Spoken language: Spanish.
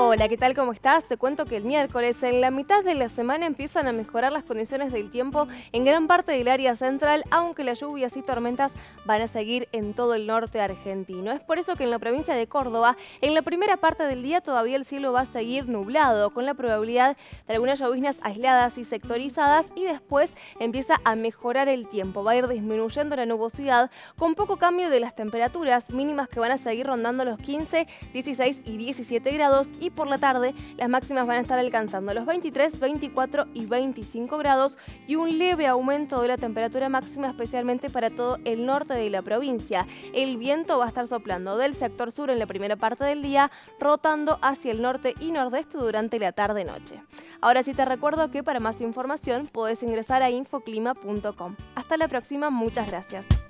Hola, ¿qué tal? ¿Cómo estás? Te cuento que el miércoles, en la mitad de la semana, empiezan a mejorar las condiciones del tiempo en gran parte del área central, aunque las lluvias y tormentas van a seguir en todo el norte argentino. Es por eso que en la provincia de Córdoba, en la primera parte del día todavía el cielo va a seguir nublado, con la probabilidad de algunas lloviznas aisladas y sectorizadas, y después empieza a mejorar el tiempo. Va a ir disminuyendo la nubosidad, con poco cambio de las temperaturas mínimas que van a seguir rondando los 15, 16 y 17 grados y por la tarde las máximas van a estar alcanzando los 23, 24 y 25 grados y un leve aumento de la temperatura máxima especialmente para todo el norte de la provincia. El viento va a estar soplando del sector sur en la primera parte del día, rotando hacia el norte y nordeste durante la tarde-noche. Ahora sí te recuerdo que para más información puedes ingresar a infoclima.com. Hasta la próxima, muchas gracias.